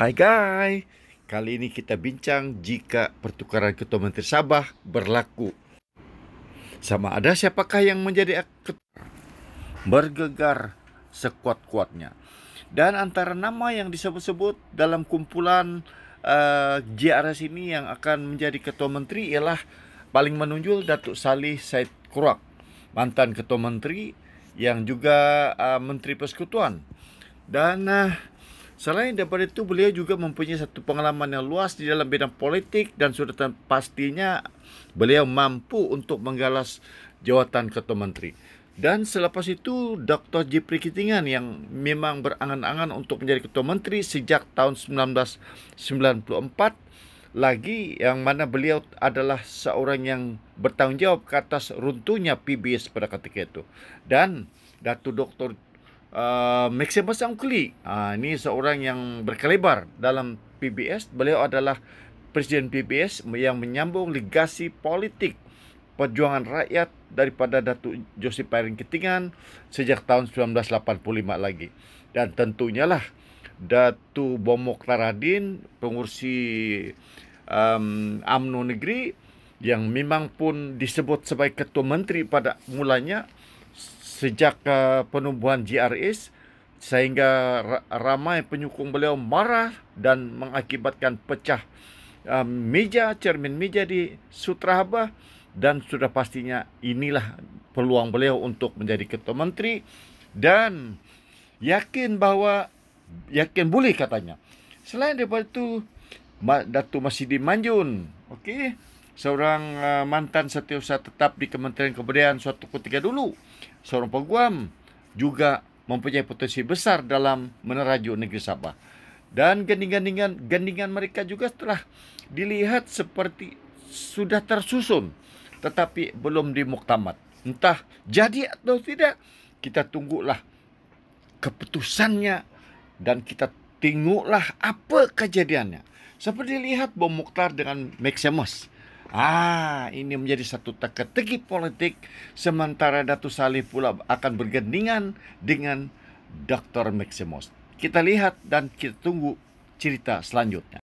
Hai guys, kali ini kita bincang jika pertukaran Ketua Menteri Sabah berlaku. Sama ada siapakah yang menjadi bergegar sekuat-kuatnya. Dan antara nama yang disebut-sebut dalam kumpulan uh, ini yang akan menjadi Ketua Menteri ialah paling menonjol Datuk Salih Said Kurak, mantan Ketua Menteri yang juga uh, Menteri Persekutuan. Dan uh, Selain daripada itu, beliau juga mempunyai satu pengalaman yang luas di dalam bidang politik dan sudah pastinya beliau mampu untuk menggalas jawatan Ketua Menteri. Dan selepas itu, Dr. Jipri Kitingan yang memang berangan-angan untuk menjadi Ketua Menteri sejak tahun 1994 lagi yang mana beliau adalah seorang yang bertanggungjawab ke atas runtuhnya PBS pada ketika itu. Dan Datuk Dr uh, Angkuli. Uh, ini seorang yang berkelebar dalam PBS. Beliau adalah Presiden PBS yang menyambung legasi politik perjuangan rakyat daripada Datuk Joseph Pairing Ketingan sejak tahun 1985 lagi. Dan tentunya lah Datuk Bomok Taradin, pengurusi um, UMNO Negeri yang memang pun disebut sebagai Ketua Menteri pada mulanya sejak uh, penubuhan GRS sehingga ramai penyokong beliau marah dan mengakibatkan pecah uh, meja cermin meja di Sutra Habah dan sudah pastinya inilah peluang beliau untuk menjadi ketua menteri dan yakin bahawa yakin boleh katanya. Selain daripada itu Datuk Masidi Manjun okey seorang uh, mantan setiausaha tetap di Kementerian Kebudayaan suatu ketika dulu seorang peguam juga mempunyai potensi besar dalam menerajuk negeri Sabah. Dan gandingan-gandingan gandingan mereka juga telah dilihat seperti sudah tersusun tetapi belum dimuktamad. Entah jadi atau tidak, kita tunggulah keputusannya dan kita tengoklah apa kejadiannya. Seperti lihat Bom Mukhtar dengan Maximus. Ah, ini menjadi satu teka-teki politik sementara Datu Salih pula akan bergandingan dengan Dr. Maximus. Kita lihat dan kita tunggu cerita selanjutnya.